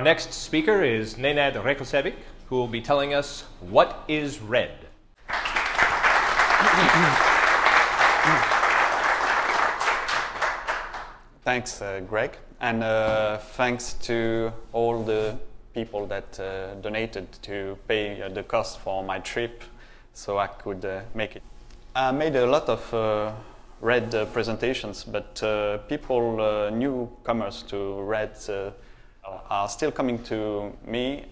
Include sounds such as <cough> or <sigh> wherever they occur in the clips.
Our next speaker is Nenad Rakocevic, who will be telling us what is red. Thanks, uh, Greg, and uh, thanks to all the people that uh, donated to pay uh, the cost for my trip so I could uh, make it. I made a lot of uh, red presentations, but people, newcomers to red, are still coming to me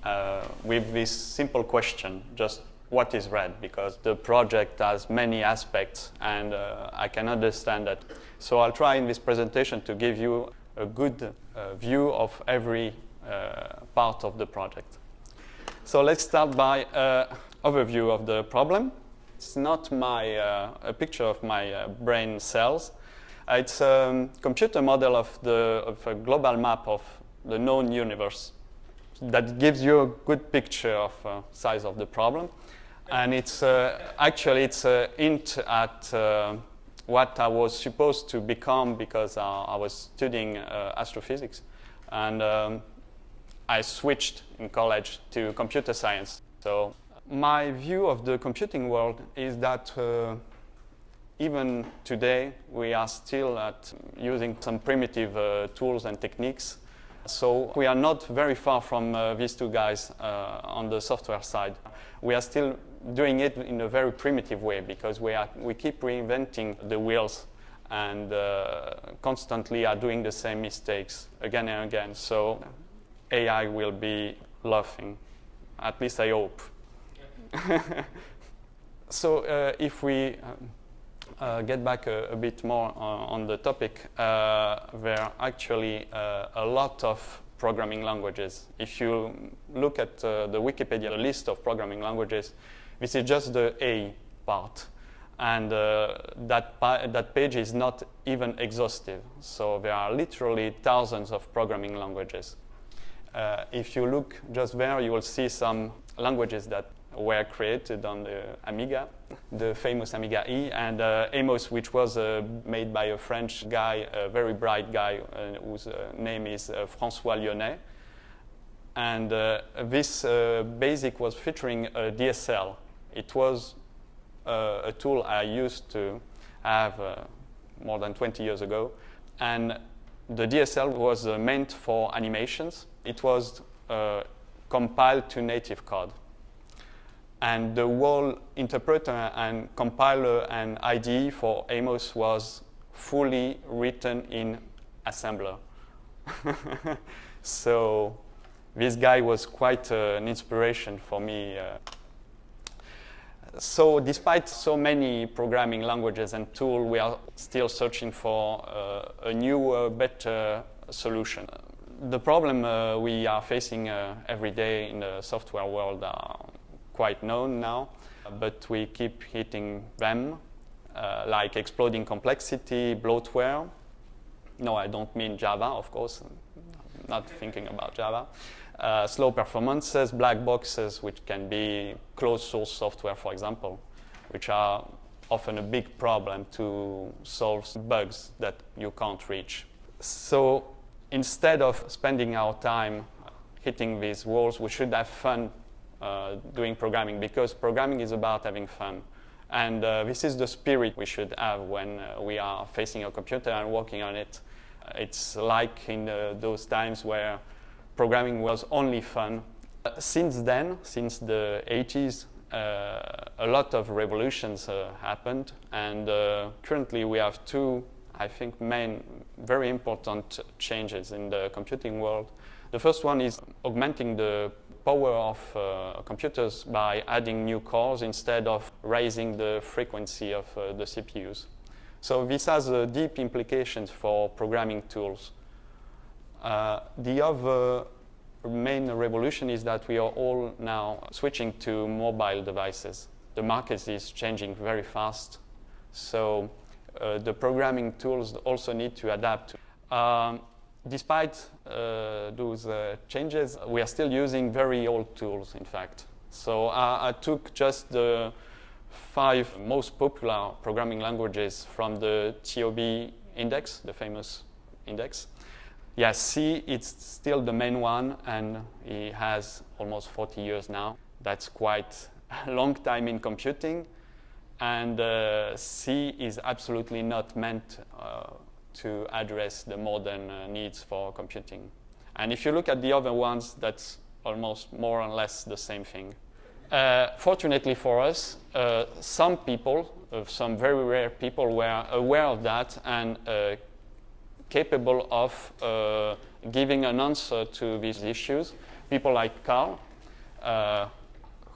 with this simple question just what is red because the project has many aspects and uh, I can understand that. So I'll try in this presentation to give you a good uh, view of every uh, part of the project. So let's start by an overview of the problem. It's not my, uh, a picture of my uh, brain cells. it's a computer model of, the, of a global map of the known universe that gives you a good picture of uh, size of the problem and it's uh, actually it's a hint at uh, what I was supposed to become because uh, I was studying uh, astrophysics, and um, I switched in college to computer science. So my view of the computing world is that uh, even today we are still at using some primitive uh, tools and techniques. So we are not very far from these two guys on the software side. We are still doing it in a very primitive way because we, are, we keep reinventing the wheels and uh, constantly are doing the same mistakes again and again. So AI will be laughing, at least I hope. <laughs> so uh, if we uh, uh get back a, a bit more uh, on the topic, uh, there are actually a lot of programming languages. If you look at the Wikipedia list of programming languages, this is just the A part. And uh, that, that page is not even exhaustive. So there are literally thousands of programming languages. Uh, if you look just there, you will see some languages that were created on the Amiga, the famous Amiga E, and uh, Amos, which was uh, made by a French guy, a very bright guy, uh, whose name is François Lionet. And this basic was featuring a DSL, it was a tool I used to have uh, more than 20 years ago. And the DSL was uh, meant for animations. It was uh, compiled to native code. And the whole interpreter and compiler and IDE for Amos was fully written in assembler. <laughs> so this guy was quite uh, an inspiration for me. Uh, so despite so many programming languages and tools, we are still searching for uh, a new, better solution. The problem uh, we are facing uh, every day in the software world are quite known now, but we keep hitting them, uh, like exploding complexity, bloatware. No, I don't mean Java, of course. I'm not thinking about Java uh, slow performances, black boxes, which can be closed source software, for example, which are often a big problem to solve bugs that you can't reach. So instead of spending our time hitting these walls, we should have fun uh, doing programming because programming is about having fun. And uh, this is the spirit we should have when uh, we are facing a computer and working on it. It's like in uh, those times where programming was only fun. Since then, since the 80s, uh, a lot of revolutions uh, happened, and uh, currently we have two, I think, main, very important changes in the computing world. The first one is augmenting the power of uh, computers by adding new cores instead of raising the frequency of uh, the CPUs. So this has uh, deep implications for programming tools. Uh, the other main revolution is that we are all now switching to mobile devices. The market is changing very fast, so uh, the programming tools also need to adapt. Um, despite uh, those uh, changes, we are still using very old tools, in fact. So I took just the five most popular programming languages from the TIOBE index, the famous index, Yeah, C, it's still the main one, and he has almost 40 years now. That's quite <laughs> a long time in computing. And uh, C is absolutely not meant uh, to address the modern uh, needs for computing. And if you look at the other ones, that's almost more or less the same thing. Uh, fortunately for us, uh, some people, uh, some very rare people, were aware of that and capable of giving an answer to these issues. People like Carl,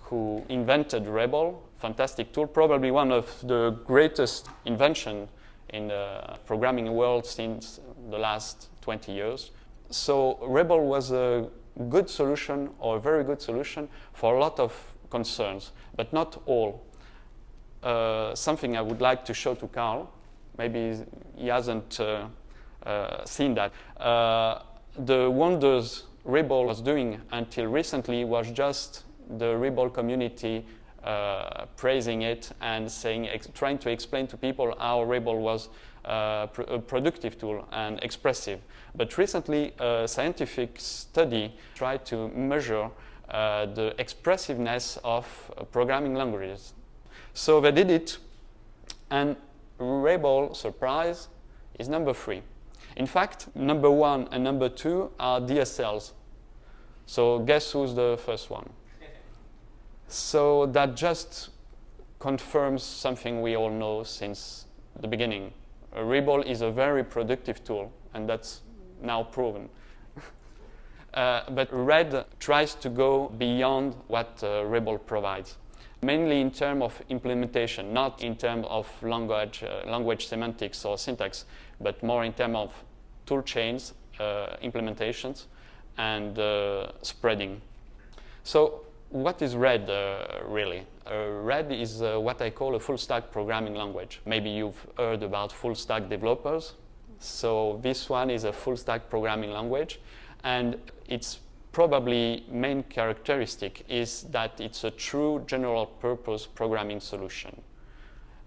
who invented Rebol, fantastic tool, probably one of the greatest invention in the programming world since the last 20 years. So Rebol was a good solution or a very good solution for a lot of concerns, but not all. Uh, something I would like to show to Carl, maybe he hasn't uh, uh, seen that. Uh, the wonders Rebol was doing until recently was just the Rebol community uh, praising it and saying, trying to explain to people how Rebol was uh, pr a productive tool and expressive. But recently, a scientific study tried to measure uh, the expressiveness of uh, programming languages. So they did it, and Rebol, surprise, is number three. In fact, number one and number two are DSLs. So guess who's the first one? So that just confirms something we all know since the beginning. Rebol is a very productive tool, and that's now proven. <laughs> uh, but Red tries to go beyond what uh, Rebol provides, mainly in terms of implementation, not in terms of language, uh, language semantics or syntax, but more in terms of tool chains, uh, implementations, and uh, spreading. So what is Red uh, really? Uh, Red is uh, what I call a full stack programming language. Maybe you've heard about full stack developers. So this one is a full stack programming language. And its probably main characteristic is that it's a true general purpose programming solution.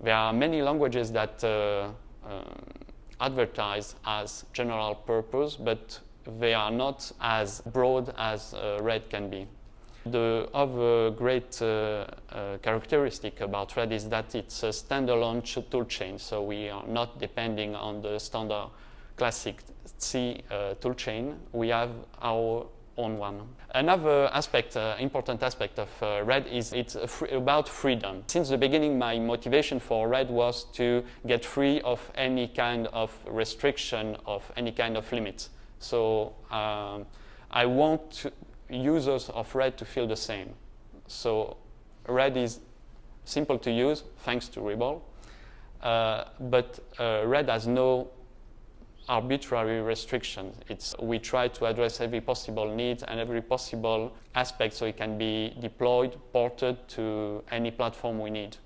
There are many languages that uh, um, advertise as general purpose, but they are not as broad as uh, Red can be. The other great uh, uh, characteristic about Red is that it's a standalone toolchain, so we are not depending on the standard classic C uh, toolchain. We have our own one. Another aspect, uh, important aspect of uh, Red is it's about freedom. Since the beginning, my motivation for Red was to get free of any kind of restriction, of any kind of limits. So um, I want users of Red to feel the same. So Red is simple to use thanks to Rebol, uh, but uh, Red has no arbitrary restrictions. It's, we try to address every possible need and every possible aspect so it can be deployed, ported to any platform we need.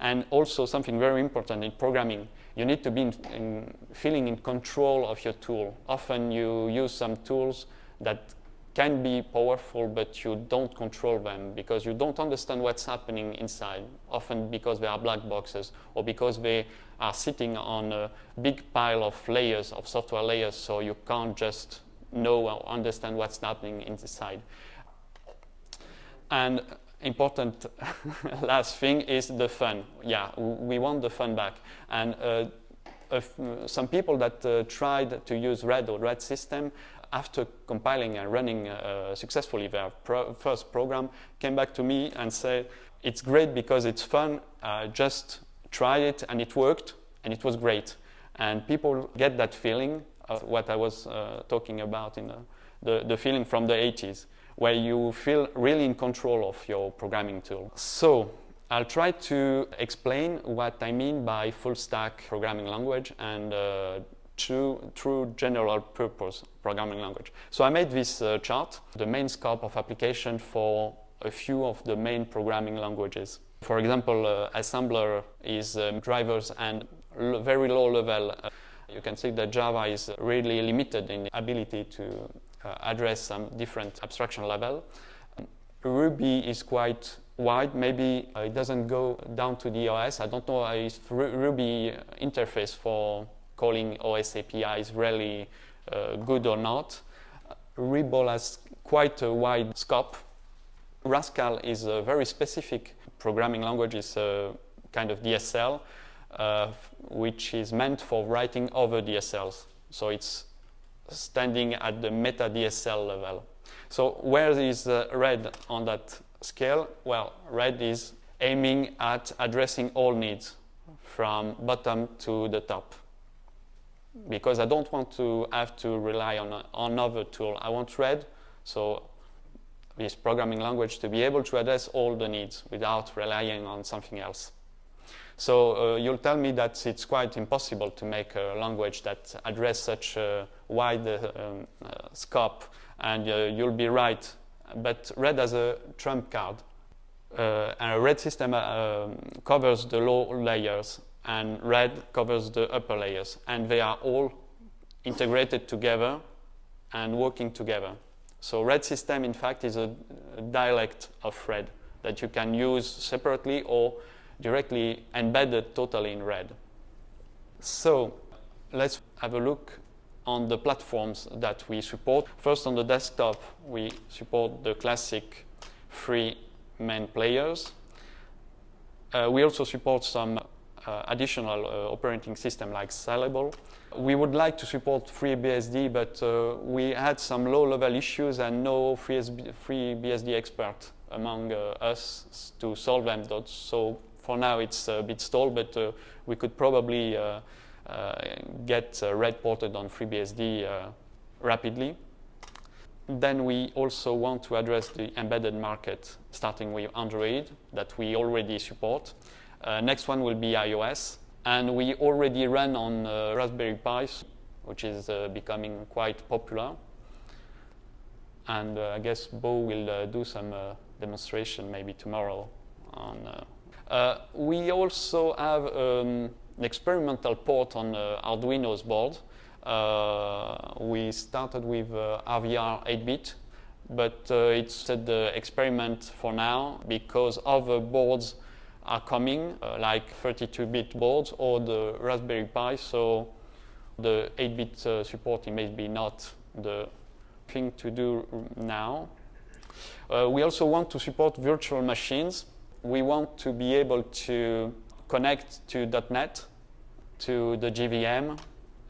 And also something very important in programming, you need to be in, in feeling in control of your tool. Often you use some tools that can be powerful, but you don't control them because you don't understand what's happening inside, often because they are black boxes or because they are sitting on a big pile of layers, of software layers, so you can't just know or understand what's happening inside. And important <laughs> last thing is the fun. Yeah, we want the fun back. And uh, some people that uh, tried to use Red or Red system after compiling and running uh, successfully their pro first program, came back to me and said, it's great because it's fun, just try it and it worked and it was great. And people get that feeling, of what I was uh, talking about in the, the, the feeling from the 80s, where you feel really in control of your programming tool. So I'll try to explain what I mean by full stack programming language and uh, true, true general purpose programming language. So I made this uh, chart, the main scope of application for a few of the main programming languages. For example, uh, assembler is um, drivers and very low level. Uh, you can see that Java is really limited in ability to uh, address some different abstraction level. Ruby is quite wide. Maybe uh, it doesn't go down to the OS. I don't know if Ruby interface for calling OS API is really uh, good or not. Rebol has quite a wide scope. Rascal is a very specific programming language, it's a kind of DSL, uh, which is meant for writing over DSLs. So it's standing at the meta DSL level. So where is uh, red on that scale? Well, red is aiming at addressing all needs from bottom to the top. Because I don't want to have to rely on, another tool. I want red, so this programming language to be able to address all the needs without relying on something else. So uh, you'll tell me that it's quite impossible to make a language that address such a wide uh, um, uh, scope, and uh, you'll be right. But Red has a trump card. Uh, and a Red system uh, um, covers the low layers, and Red covers the upper layers, and they are all integrated together and working together. So Red system, in fact, is a, dialect of Red that you can use separately or directly embedded totally in red. So let's have a look on the platforms that we support. First on the desktop, we support the classic three main players. Uh, we also support some uh, additional uh, operating system like Syllable. We would like to support FreeBSD, but uh, we had some low-level issues and no FreeBSD expert among uh, us to solve them. So for now it's a bit stalled, but uh, we could probably uh, get red ported on FreeBSD rapidly. Then we also want to address the embedded market, starting with Android that we already support. Uh, next one will be iOS. And we already run on uh, Raspberry Pi, which is uh, becoming quite popular. And I guess Bo will do some demonstration maybe tomorrow on uh, we also have um, an experimental port on uh, Arduino's board. Uh, we started with AVR 8-bit, but it's the experiment for now because other boards are coming, uh, like 32-bit boards or the Raspberry Pi, so the 8-bit uh, supporting may be not the thing to do now. Uh, we also want to support virtual machines we want to be able to connect to .NET, to the JVM,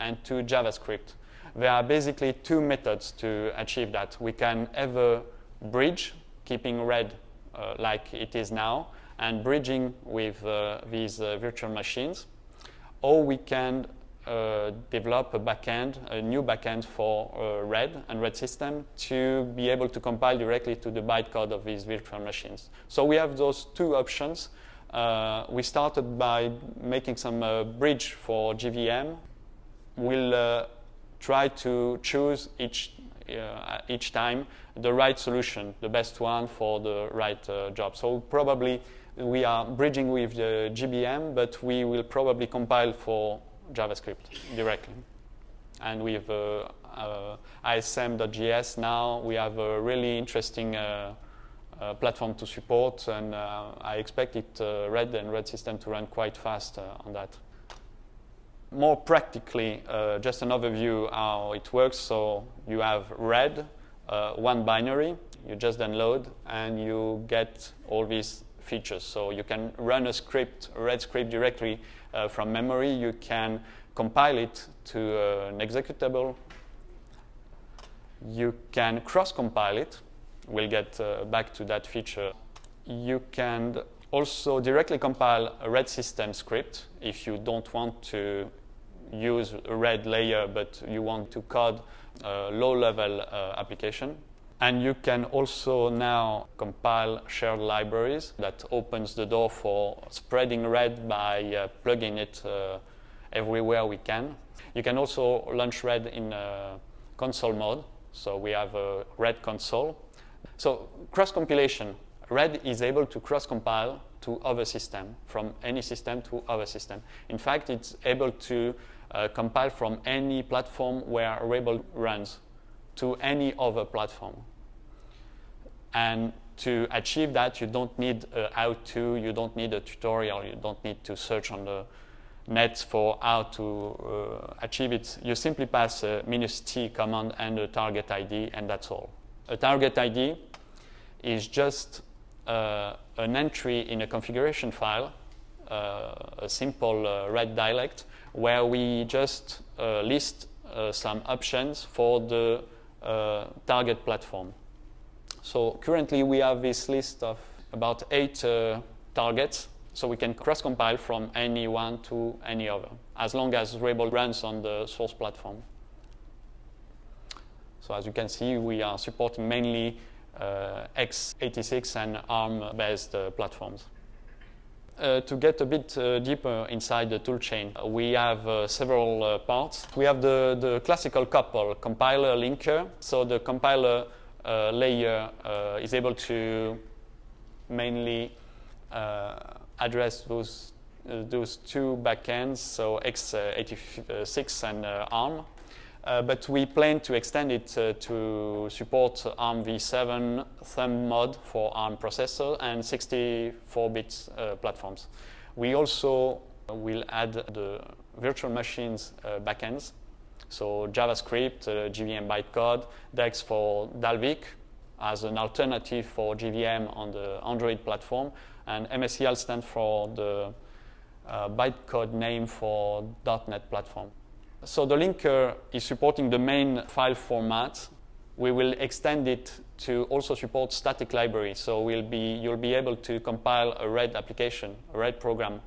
and to JavaScript. There are basically two methods to achieve that. We can either bridge, keeping red uh, like it is now, and bridging with uh, these uh, virtual machines, or we can uh, develop a backend, a new backend for uh, RED and RED system to be able to compile directly to the bytecode of these virtual machines. So we have those two options. Uh, we started by making some uh, bridge for JVM. We'll try to choose each, each time the right solution, the best one for the right job. So probably we are bridging with the JVM, but we will probably compile for JavaScript directly. And with uh, uh, asm.js now, we have a really interesting uh, uh platform to support, and uh, I expect it, uh, Red and Red System, to run quite fast on that. More practically, just an overview how it works. So you have Red, one binary, you just download, and you get all these features. So you can run a script, a red script directly uh, from memory. You can compile it to uh, an executable. You can cross-compile it. We'll get uh, back to that feature. You can also directly compile a red system script if you don't want to use a red layer, but you want to code a low-level uh, application. And you can also now compile shared libraries that opens the door for spreading red by uh, plugging it uh, everywhere we can. You can also launch red in uh, console mode. So we have a red console. So cross compilation, red is able to cross compile to other system, from any system to other system. In fact, it's able to uh, compile from any platform where Rebol runs to any other platform. And to achieve that, you don't need a how-to, you don't need a tutorial, you don't need to search on the net for how to uh, achieve it, you simply pass a minus t command and a target ID, and that's all. A target ID is just uh, an entry in a configuration file, uh, a simple uh, red dialect, where we just uh, list uh, some options for the target platform. So currently we have this list of about eight targets so we can cross-compile from any one to any other, as long as Rebol runs on the source platform. So as you can see, we are supporting mainly uh, x86 and ARM-based uh, platforms. Uh, to get a bit uh, deeper inside the toolchain, we have uh, several uh, parts. We have the, the classical couple, compiler, linker. So the compiler layer is able to mainly address those uh, those two backends, so x86 and uh, ARM. Uh, but we plan to extend it to support ARM v7 thumb mod for ARM processor and 64-bit platforms. We also will add the virtual machines backends so JavaScript, uh, JVM bytecode, DEX for Dalvik as an alternative for JVM on the Android platform, and MSIL stands for the uh, bytecode name for .NET platform. So the linker is supporting the main file format. We will extend it to also support static library. So we'll be, you'll be able to compile a RED application, a RED program,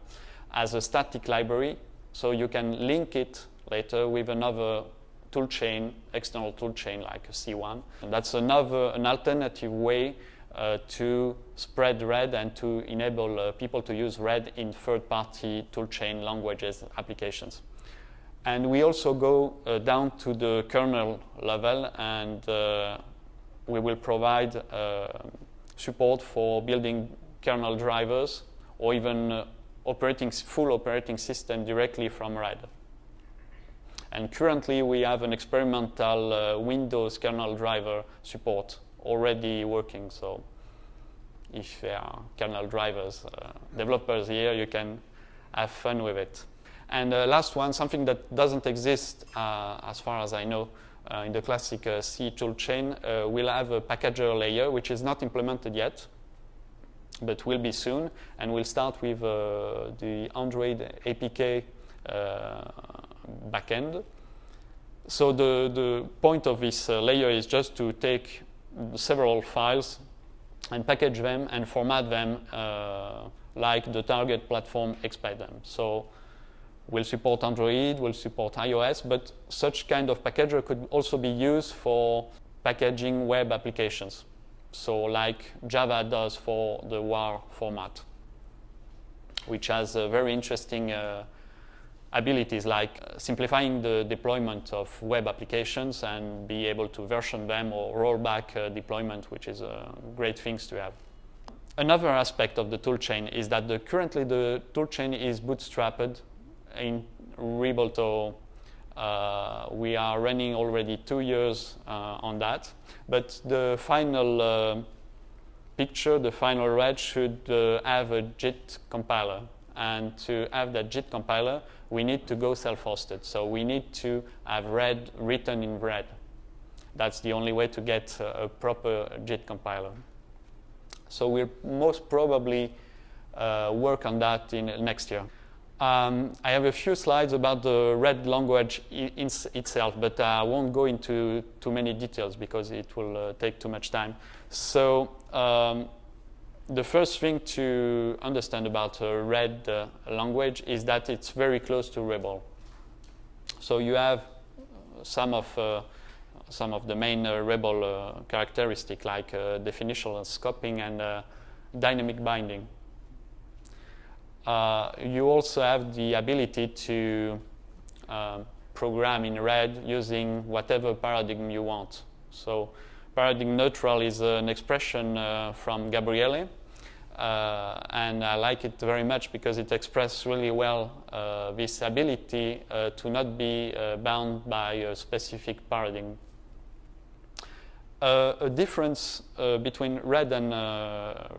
as a static library. So you can link it later with another toolchain, external toolchain like C1. And that's another, an alternative way uh, to spread RED and to enable uh, people to use RED in third-party toolchain languages applications. And we also go uh, down to the kernel level and uh, we will provide uh, support for building kernel drivers or even uh, operating full operating system directly from RED. And currently we have an experimental Windows kernel driver support already working. So if there are kernel drivers, uh, developers here, you can have fun with it. And uh, last one, something that doesn't exist uh, as far as I know uh, in the classic uh, C toolchain, uh, we'll have a packager layer which is not implemented yet, but will be soon. And we'll start with the Android APK backend. So the, the point of this layer is just to take several files and package them and format them uh, like the target platform expect them. So we'll support Android, we'll support iOS, but such kind of packager could also be used for packaging web applications. So like Java does for the WAR format, which has a very interesting uh, abilities like uh, simplifying the deployment of web applications and be able to version them or roll back uh, deployment, which is a great things to have. Another aspect of the toolchain is that the, currently the toolchain is bootstrapped in Rebol 2. Uh, we are running already two years uh, on that, but the final uh, picture, the final red should uh, have a JIT compiler. And to have that JIT compiler, we need to go self-hosted. So we need to have red written in red. That's the only way to get a, a proper JIT compiler. So we'll most probably uh, work on that in next year. Um, I have a few slides about the red language itself, but I won't go into too many details because it will uh, take too much time. So um, the first thing to understand about red uh, language is that it's very close to Rebol. So you have some of uh, some of the main uh, Rebol uh, characteristic like definitional scoping and dynamic binding. You also have the ability to program in red using whatever paradigm you want. So paradigm neutral is an expression from Gabriele uh, and I like it very much because it expresses really well uh, this ability uh, to not be uh, bound by a specific paradigm. Uh, a difference uh, between red and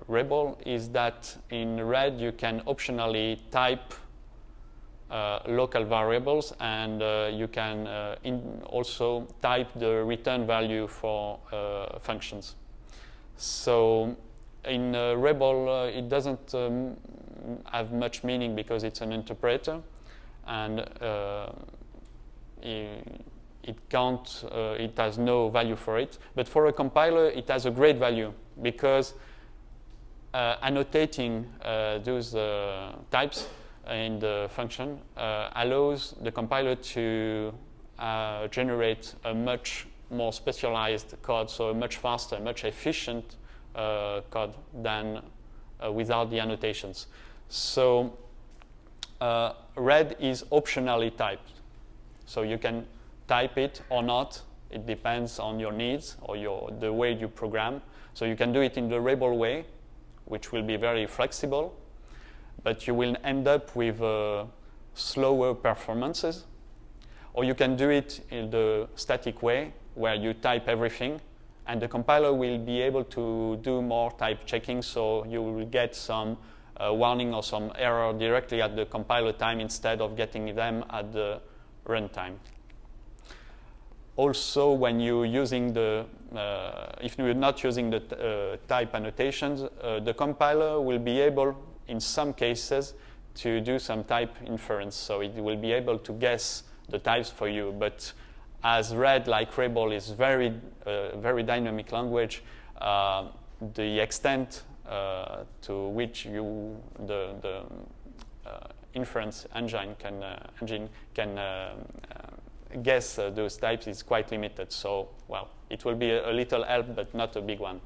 Rebol is that in red you can optionally type uh, local variables, and uh, you can uh, also type the return value for uh, functions. So in uh, Rebol, it doesn't um, have much meaning because it's an interpreter, and it, can't, it has no value for it. But for a compiler, it has a great value because uh, annotating uh, those uh, types in the function uh, allows the compiler to uh, generate a much more specialized code, so a much faster, much efficient uh, code than without the annotations. So red is optionally typed. So you can type it or not. It depends on your needs or your, the way you program. So you can do it in the Rebol way, which will be very flexible but you will end up with uh, slower performances. Or you can do it in the static way, where you type everything, and the compiler will be able to do more type checking, so you will get some uh, warning or some error directly at the compiler time instead of getting them at the runtime. Also, when you're using the, uh, if you're not using the uh, type annotations, uh, the compiler will be able in some cases, to do some type inference. So it will be able to guess the types for you. But as Red, like Rebol, is very, uh, very dynamic language, the extent uh, to which you, the, the uh, inference engine can, uh, engine can uh, guess those types is quite limited. So, well, it will be a, a little help, but not a big one.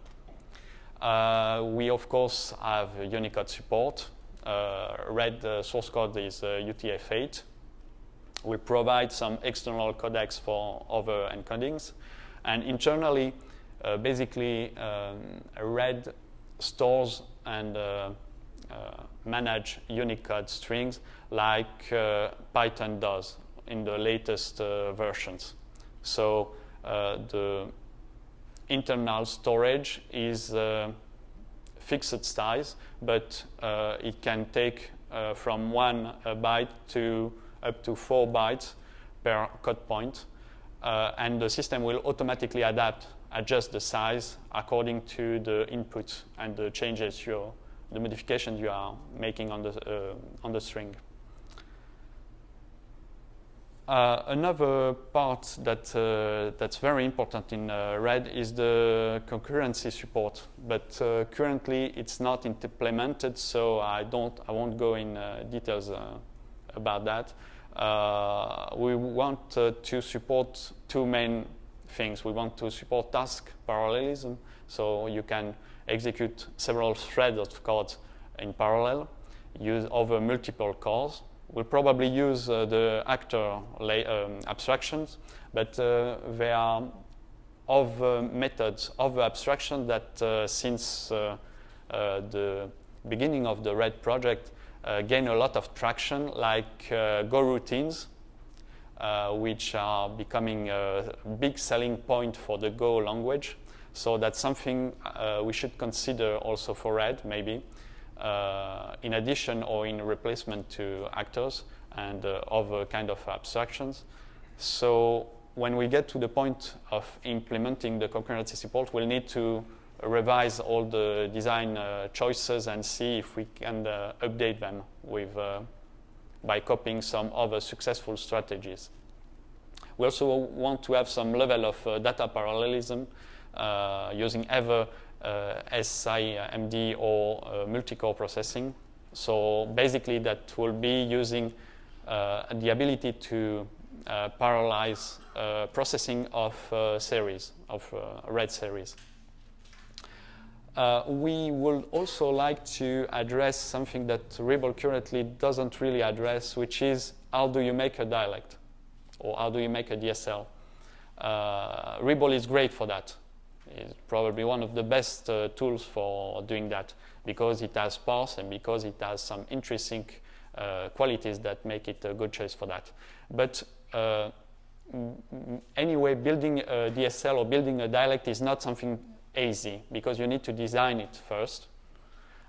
Uh, we, of course, have Unicode support. Uh, red uh, source code is UTF-8. We provide some external codecs for other encodings. And internally, basically, um, Red stores and uh, manage Unicode strings like uh, Python does in the latest uh, versions. So the internal storage is uh, fixed size, but uh, it can take uh, from one uh, byte to up to four bytes per code point. Uh, and the system will automatically adapt, adjust the size according to the input and the changes you the modifications you are making on the, uh, on the string. Uh, another part that, uh, that's very important in uh, RED is the concurrency support, but uh, currently it's not implemented, so I don't, I won't go in uh, details uh, about that. we want to support two main things. We want to support task parallelism, so you can execute several threads of code in parallel, use over multiple cores, We'll probably use uh, the actor um, abstractions, but uh, there are other methods, other abstractions that uh, since uh, uh, the beginning of the RED project gain a lot of traction, like Go routines, which are becoming a big selling point for the Go language. So that's something we should consider also for RED, maybe uh, in addition or in replacement to actors and uh, other kind of abstractions. So when we get to the point of implementing the concurrency support, we'll need to revise all the design uh, choices and see if we can uh, update them with, uh, by copying some other successful strategies. We also want to have some level of uh, data parallelism using uh, SIMD or uh, multi-core processing. So basically that will be using uh, the ability to parallelize processing of series, of red series. Uh, we would also like to address something that Rebol currently doesn't really address, which is how do you make a dialect or how do you make a DSL? Uh, Rebol is great for that is probably one of the best uh, tools for doing that because it has parse and because it has some intrinsic uh, qualities that make it a good choice for that. But uh, anyway, building a DSL or building a dialect is not something easy because you need to design it first.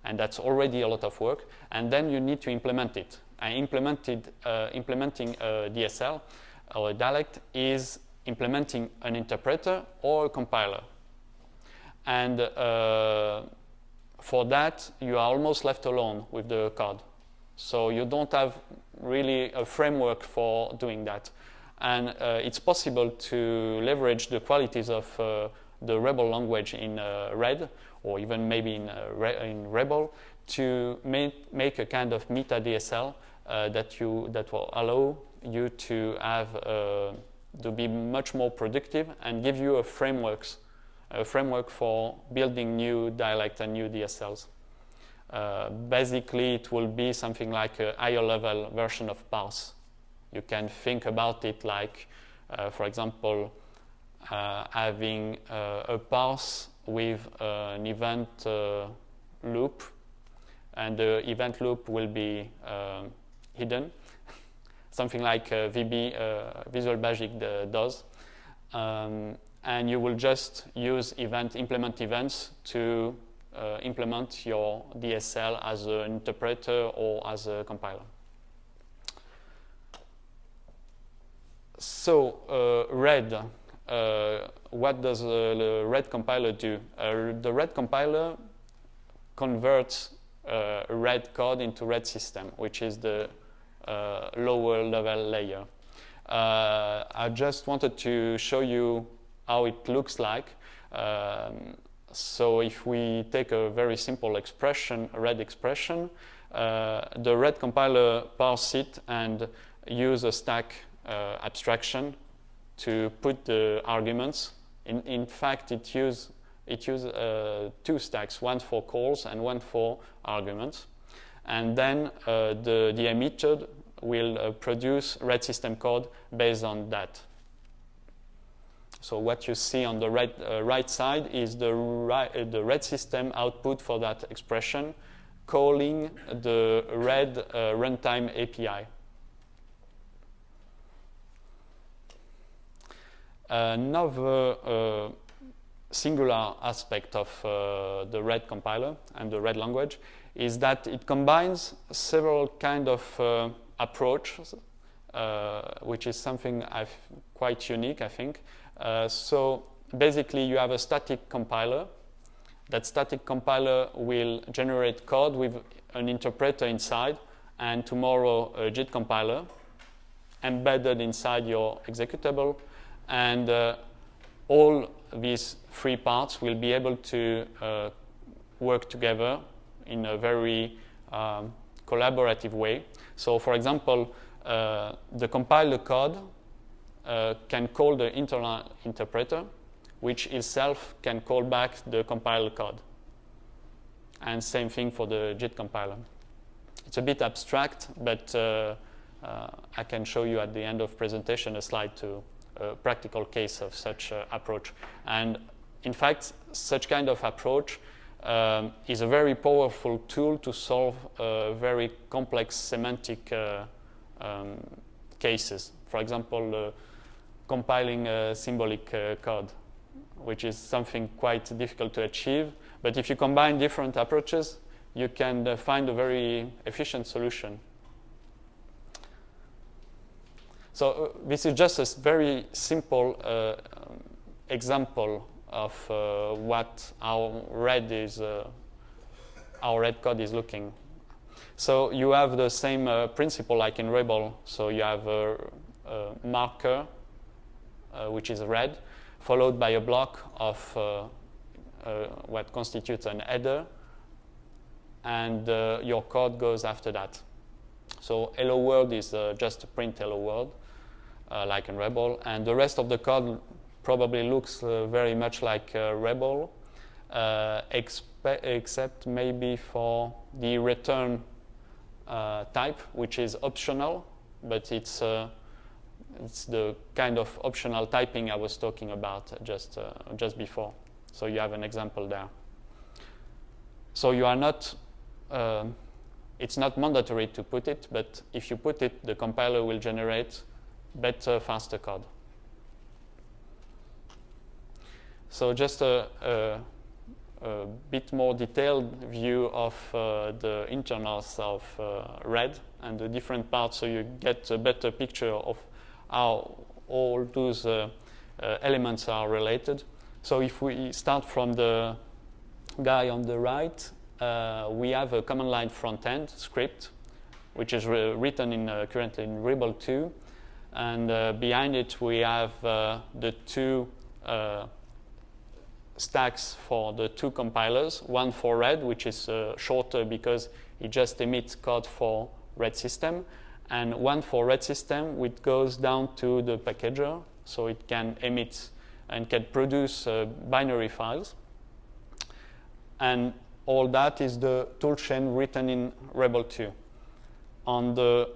and that's already a lot of work. And then you need to implement it. And implemented, uh, implementing a DSL or a dialect is implementing an interpreter or a compiler. And uh, for that, you are almost left alone with the code. So you don't have really a framework for doing that. And uh, it's possible to leverage the qualities of uh, the Rebol language in uh, Red, or even maybe in, uh, Re in Rebol, to make, make a kind of meta DSL uh, that, you, that will allow you to have to be much more productive and give you a frameworks, a framework for building new dialect and new DSLs. Uh, basically, it will be something like a higher level version of parse. You can think about it like, uh, for example, uh, having uh, a parse with uh, an event uh, loop, and the event loop will be hidden, <laughs> something like VB, Visual Basic does. Um, and you will just use event implement events to uh, implement your DSL as an interpreter or as a compiler. So uh, RED, uh, what does the RED compiler do? Uh, the RED compiler converts uh, RED code into RED system, which is the uh, lower level layer. I just wanted to show you how it looks like. Um, so if we take a very simple expression, a red expression, uh, the red compiler parse it and use a stack uh, abstraction to put the arguments. In, in fact, it uses it use, uh, two stacks, one for calls and one for arguments. And then uh, the, the emitter will uh, produce red system code based on that. So what you see on the right, uh, right side is the, uh, the red system output for that expression calling the red uh, runtime API. Another uh, singular aspect of uh, the red compiler and the red language is that it combines several kind of uh, approaches, which is something I've quite unique, I think. Uh, so basically you have a static compiler. That static compiler will generate code with an interpreter inside and tomorrow a JIT compiler embedded inside your executable. And uh, all these three parts will be able to uh, work together in a very um, collaborative way. So for example, uh, the compiler code uh, can call the internal interpreter, which itself can call back the compiler code. And same thing for the JIT compiler. It's a bit abstract, but uh, uh, I can show you at the end of presentation a slide to a practical case of such uh, approach. And in fact, such kind of approach um, is a very powerful tool to solve uh, very complex semantic uh, um, cases. For example, compiling a symbolic uh, code, which is something quite difficult to achieve. But if you combine different approaches, you can uh, find a very efficient solution. So uh, this is just a very simple uh, um, example of uh, what our red is, uh, our red code is looking. So you have the same principle like in Rebol. So you have a, a marker which is red, followed by a block of uh, uh, what constitutes an header, and your code goes after that. So hello world is just a print hello world, like in Rebol, and the rest of the code probably looks very much like Rebol, except maybe for the return uh, type, which is optional, but it's uh, it's the kind of optional typing I was talking about just, uh, just before. So you have an example there. So you are not, uh, it's not mandatory to put it, but if you put it, the compiler will generate better, faster code. So just a, a a bit more detailed view of uh, the internals of uh, red and the different parts so you get a better picture of how all those uh, uh, elements are related. So if we start from the guy on the right, uh, we have a command line front end script, which is written in, currently in Rebol 2. And behind it, we have the two stacks for the two compilers, one for red, which is uh, shorter because it just emits code for red system, and one for red system which goes down to the packager, so it can emit and can produce uh, binary files. And all that is the toolchain written in Rebol 2. On the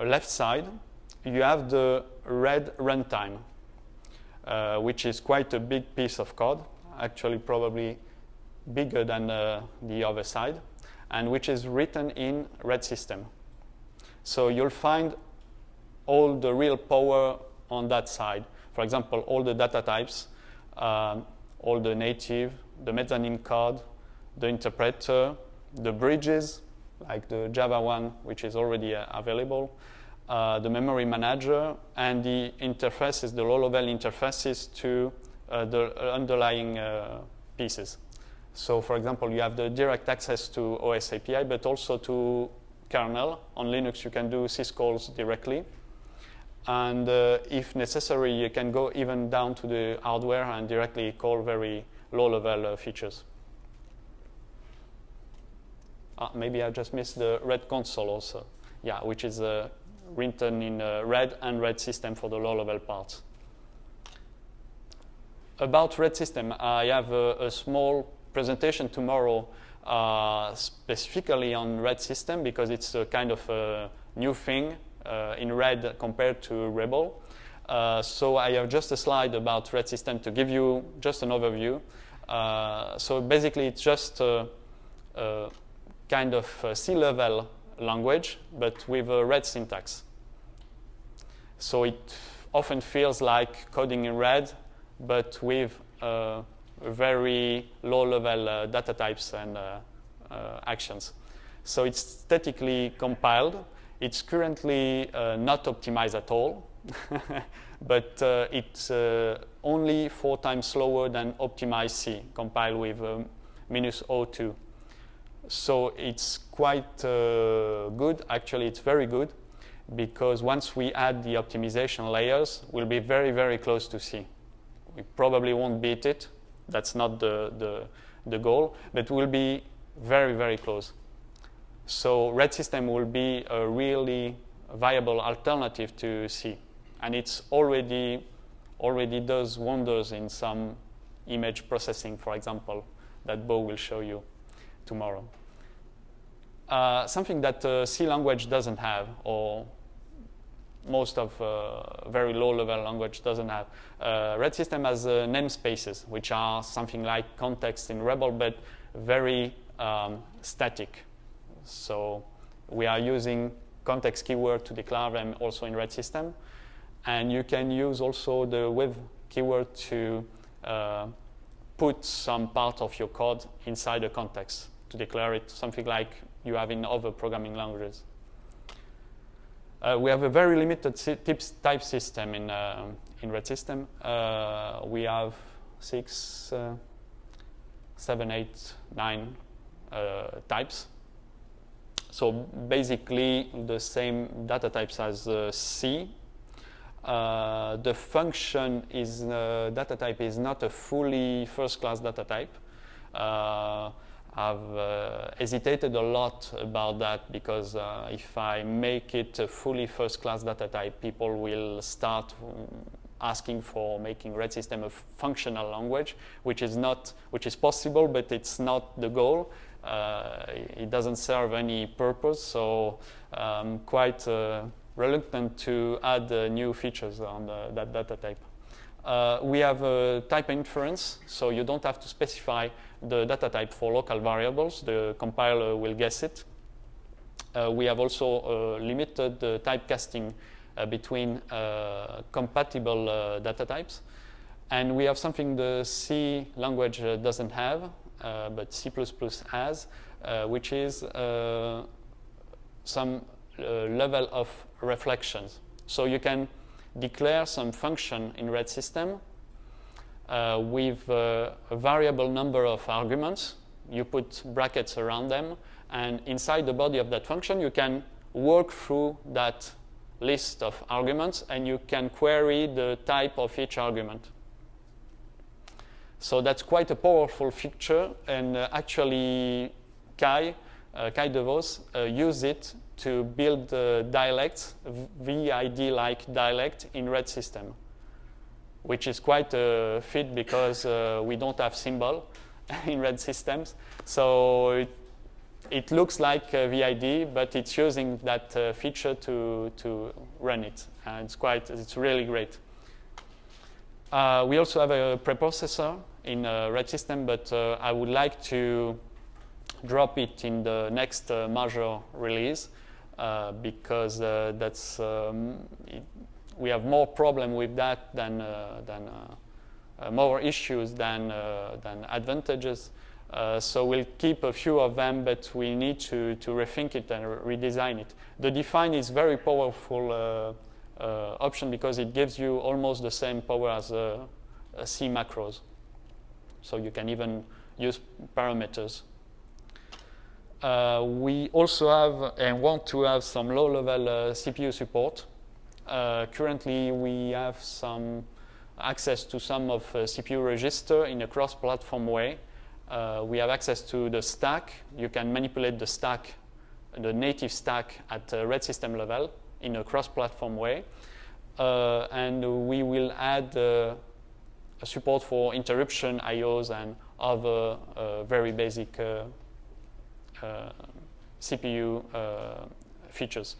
left side, you have the red runtime. Uh, which is quite a big piece of code, actually probably bigger than uh, the other side, and which is written in red system. So you'll find all the real power on that side. For example, all the data types, um, all the native, the mezzanine code, the interpreter, the bridges, like the Java one, which is already uh, available, uh, the memory manager, and the interfaces, the low-level interfaces to uh, the underlying uh, pieces. So, for example, you have the direct access to OS API, but also to kernel. On Linux, you can do syscalls directly. And uh, if necessary, you can go even down to the hardware and directly call very low-level uh, features. Ah, maybe I just missed the red console also. Yeah, which is uh, written in uh, red and red system for the low-level parts. About red system, I have a, a small presentation tomorrow uh, specifically on red system because it's a kind of a new thing uh, in red compared to Rebol. Uh, so I have just a slide about red system to give you just an overview. Uh, so basically it's just a, a kind of C-level language, but with a red syntax. So it often feels like coding in red, but with uh, very low-level uh, data types and uh, uh actions. So it's statically compiled. It's currently not optimized at all, <laughs> but it's only four times slower than optimized C, compiled with um, minus 02. So it's quite good. Actually, it's very good because once we add the optimization layers, we'll be very, very close to C. We probably won't beat it. That's not the, the, the goal, but we'll be very, very close. So red system will be a really viable alternative to C. And it's already, already does wonders in some image processing, for example, that Bo will show you tomorrow. Uh, something that uh, C language doesn't have, or most of uh, very low-level language doesn't have. Uh, Red System has uh, namespaces, which are something like context in Rebol, but very um, static. So we are using context keyword to declare them also in Red System. And you can use also the with keyword to uh, put some part of your code inside the context to declare it, something like you have in other programming languages. Uh, we have a very limited tips type system in, uh, in Red System. Uh, we have six, uh, seven, eight, nine uh, types. So basically the same data types as uh, C. the function is data type is not a fully first-class data type. I've uh, hesitated a lot about that because uh, if I make it a fully first-class data type, people will start asking for making Red System a functional language, which is not, which is possible, but it's not the goal. Uh, it doesn't serve any purpose, so I'm quite uh, reluctant to add uh, new features on the, that data type. Uh, we have a type inference, so you don't have to specify the data type for local variables. The compiler will guess it. Uh, we have also uh, limited the typecasting uh, between uh, compatible uh, data types. And we have something the C language uh, doesn't have, but C++ has, which is some level of reflections. So you can declare some function in red system uh, with uh, a variable number of arguments. You put brackets around them, and inside the body of that function, you can work through that list of arguments, and you can query the type of each argument. So that's quite a powerful feature, and uh, actually, Kaj, uh, Kaj de Vos, uh, used it to build uh, dialects, VID-like dialect in red system, which is quite a fit because uh, we don't have symbol <laughs> in red systems. So it, it looks like VID, but it's using that uh, feature to, to run it. And it's quite, it's really great. Uh, we also have a preprocessor in a red system, but uh, I would like to drop it in the next uh, major release uh, because uh, that's um, it, we have more problem with that than uh, than more issues than than advantages. so we'll keep a few of them, but we need to, to rethink it and re redesign it. The define is very powerful uh, option because it gives you almost the same power as C macros. So you can even use parameters. Uh, we also have and want to have some low-level uh, CPU support. Uh, currently, we have some access to some of uh, CPU register in a cross-platform way. Uh, we have access to the stack. You can manipulate the stack, the native stack at red system level in a cross-platform way. Uh, and we will add uh, support for interruption IOs and other uh, very basic CPU features.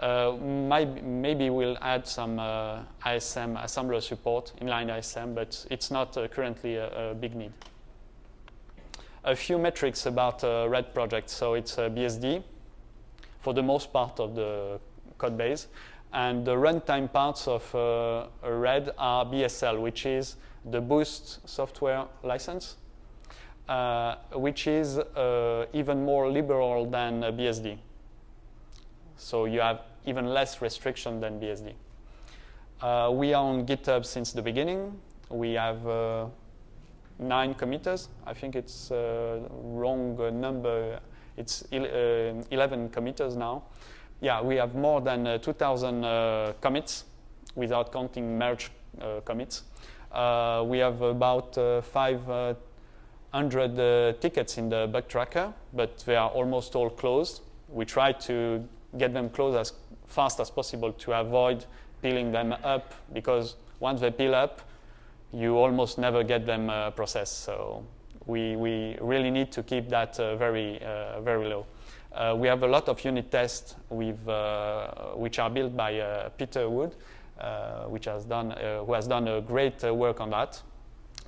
Uh, maybe we'll add some uh, ISM assembler support, inline ISM, but it's not uh, currently a, a, big need. A few metrics about RED project. So it's a BSD for the most part of the code base. And the runtime parts of uh, RED are BSL, which is the Boost software license, uh, which is uh, even more liberal than BSD. So you have even less restriction than BSD. Uh, we are on GitHub since the beginning. We have uh, nine committers. I think it's a wrong number. It's 11 committers now yeah, we have more than uh, 2,000 uh, commits without counting merge uh, commits. Uh, we have about 500 tickets in the bug tracker, but they are almost all closed. We try to get them closed as fast as possible to avoid peeling them up because once they peel up, you almost never get them uh, processed. So we, we really need to keep that uh, very, uh, very low. Uh, we have a lot of unit tests with, uh, which are built by uh, Peter Wood, which has done, who has done a great work on that.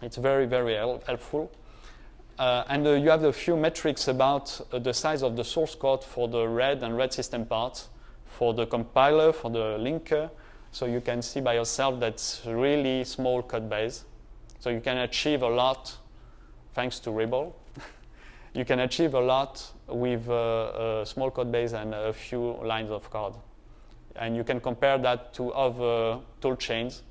It's very, very helpful. and you have a few metrics about the size of the source code for the red and red system parts, for the compiler, for the linker. So you can see by yourself that's really small code base. So you can achieve a lot thanks to Rebol. <laughs> you can achieve a lot with a, a, small code base and a few lines of code. And you can compare that to other tool chains,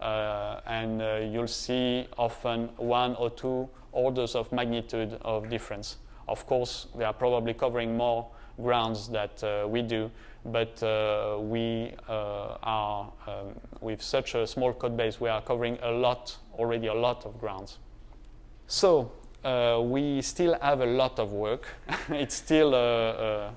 uh, and uh, you'll see often one or two orders of magnitude of difference. Of course, they are probably covering more grounds that uh, we do, but uh, we uh, are, um, with such a small code base, we are covering a lot, already a lot of grounds. So uh, we still have a lot of work. <laughs> it's still uh, uh,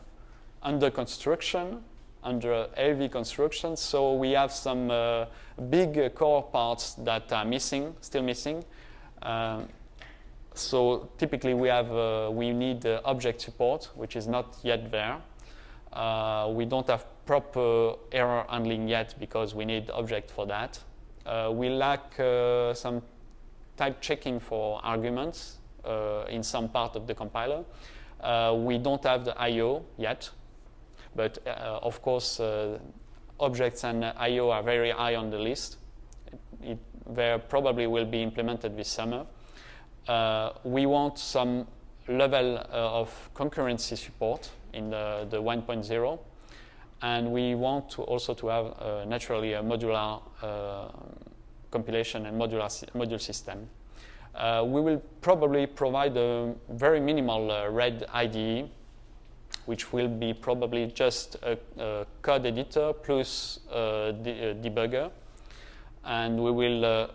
under construction, under heavy construction. So we have some uh, big core parts that are missing, still missing. Um, so typically we have we need object support, which is not yet there. Uh, we don't have proper error handling yet because we need object for that. we lack some type checking for arguments uh, in some part of the compiler. Uh, we don't have the I.O. yet, but uh, of course, objects and I.O. are very high on the list. It, there probably will be implemented this summer. Uh, we want some level uh, of concurrency support in the, the 1.0. And we want to also to have uh, naturally a modular uh, compilation and modular module system. Uh, we will probably provide a very minimal uh, RED IDE, which will be probably just a, a code editor plus a de debugger. And we will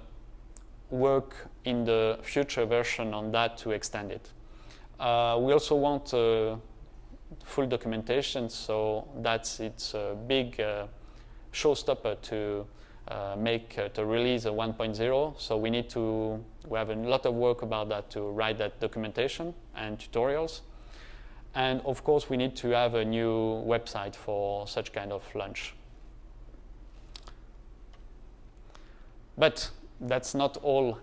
work in the future version on that to extend it. Uh, we also want uh, full documentation, so that's it's a big uh, showstopper to uh, make uh, to release a 1.0. So we need to we have a lot of work about that to write that documentation and tutorials. And of course, we need to have a new website for such kind of launch. But that's not all.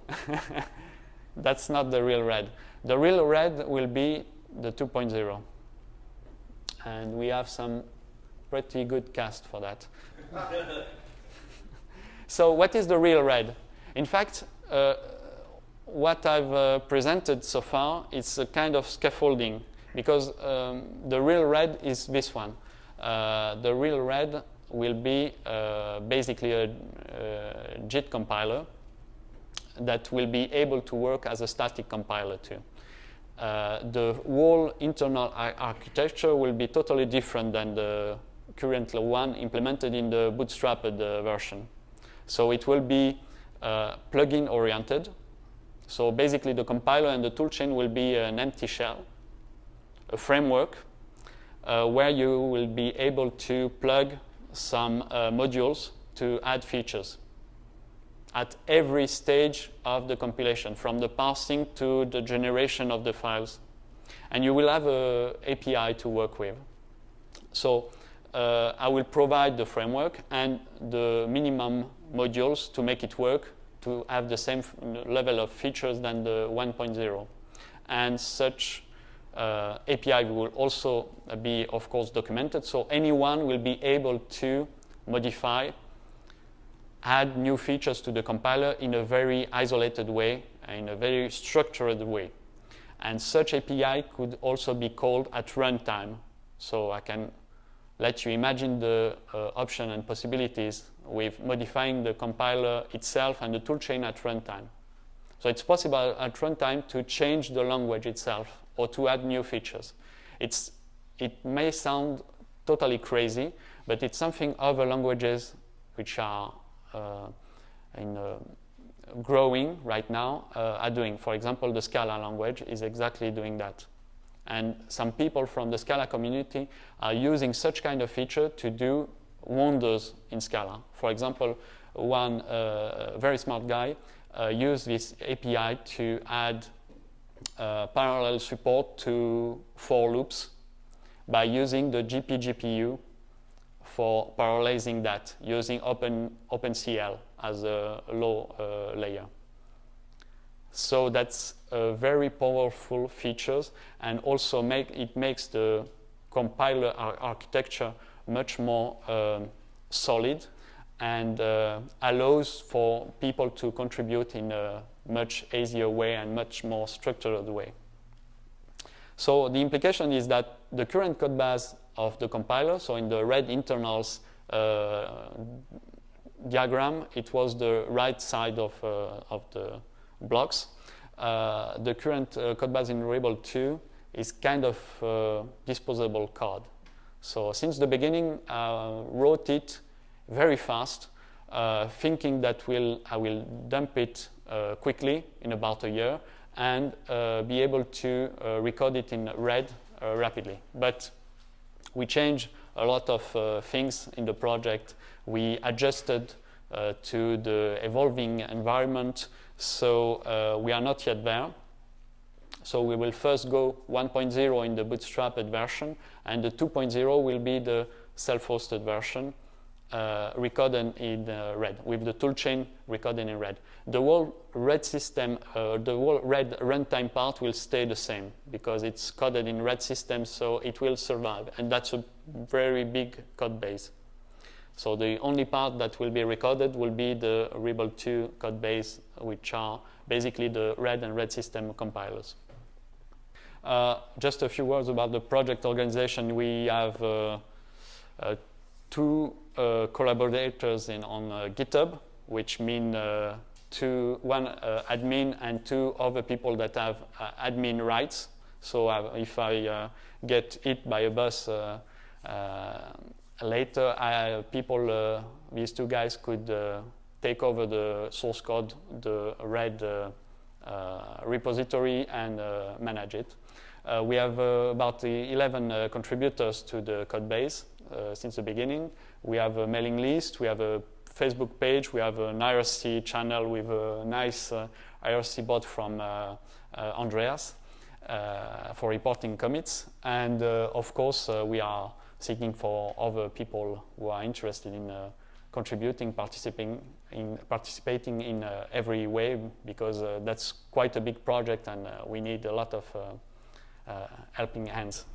<laughs> that's not the real red. The real red will be the 2.0. And we have some pretty good cast for that. <laughs> so what is the real red? In fact, uh, what I've uh, presented so far is a kind of scaffolding because um, the real red is this one. Uh, the real red will be uh, basically a, a JIT compiler that will be able to work as a static compiler too. Uh, the whole internal architecture will be totally different than the current one implemented in the bootstrapped uh, version. So it will be uh, plugin oriented. So basically the compiler and the toolchain will be an empty shell, a framework, uh, where you will be able to plug some uh, modules to add features at every stage of the compilation, from the parsing to the generation of the files. And you will have an API to work with. So uh, I will provide the framework and the minimum modules to make it work to have the same level of features than the 1.0. And such uh, API will also be, of course, documented. So anyone will be able to modify add new features to the compiler in a very isolated way, in a very structured way. And such API could also be called at runtime. So I can let you imagine the uh, option and possibilities with modifying the compiler itself and the toolchain at runtime. So it's possible at runtime to change the language itself or to add new features. It's, it may sound totally crazy, but it's something other languages which are uh, in uh, growing right now uh, are doing. For example, the Scala language is exactly doing that. And some people from the Scala community are using such kind of feature to do wonders in Scala. For example, one uh, very smart guy uh, used this API to add uh, parallel support to for loops by using the GPGPU for parallelizing that using Open, OpenCL as a low uh, layer. So that's a very powerful features and also make, it makes the compiler ar architecture much more um, solid and uh, allows for people to contribute in a much easier way and much more structured way. So the implication is that the current code base of the compiler. So in the red internals uh, diagram, it was the right side of, uh, of the blocks. Uh, the current uh, code base in Rebol 2 is kind of uh, disposable code. So since the beginning, I wrote it very fast, uh, thinking that will, I will dump it quickly in about a year and be able to record it in red rapidly. But we changed a lot of uh, things in the project. We adjusted uh, to the evolving environment, so uh, we are not yet there. So we will first go 1.0 in the bootstrapped version, and the 2.0 will be the self-hosted version uh, recorded in uh, red, with the toolchain recorded in red. The whole red system, uh, the whole red runtime part will stay the same because it's coded in red system, so it will survive. And that's a very big code base. So the only part that will be recorded will be the Rebol 2 code base, which are basically the RED and RED system compilers. Uh, just a few words about the project organization. We have uh, uh, two uh, collaborators in, on uh, GitHub, which mean uh, two, one uh, admin and two other people that have uh, admin rights. So uh, if I get hit by a bus later, I, people, these two guys could take over the source code, the RED repository, and manage it. Uh, we have uh, about 11 uh, contributors to the code base since the beginning. We have a mailing list, we have a Facebook page, we have an IRC channel with a nice IRC bot from Andreas for reporting commits. And of course, we are seeking for other people who are interested in uh, contributing, participating in, participating in uh, every way, because uh, that's quite a big project and we need a lot of uh, helping hands.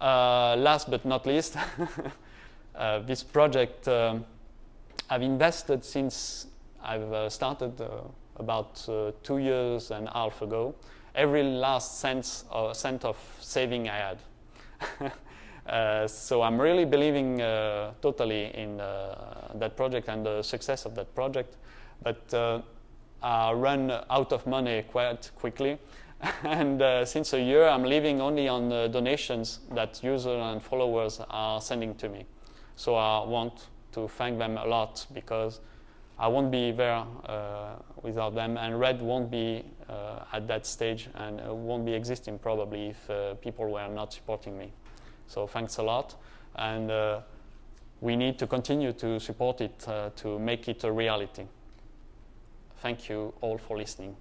Uh, last but not least, <laughs> uh, this project um, I've invested since I've started about two years and a half ago. Every last cent, cent of saving I had. <laughs> Uh, so I'm really believing uh, totally in uh, that project and the success of that project. But I run out of money quite quickly. <laughs> and uh, since a year, I'm living only on the donations that users and followers are sending to me. So I want to thank them a lot because I won't be there uh, without them, and Red won't be uh, at that stage and uh, won't be existing probably if uh, people were not supporting me. So thanks a lot, and uh, we need to continue to support it to make it a reality. Thank you all for listening.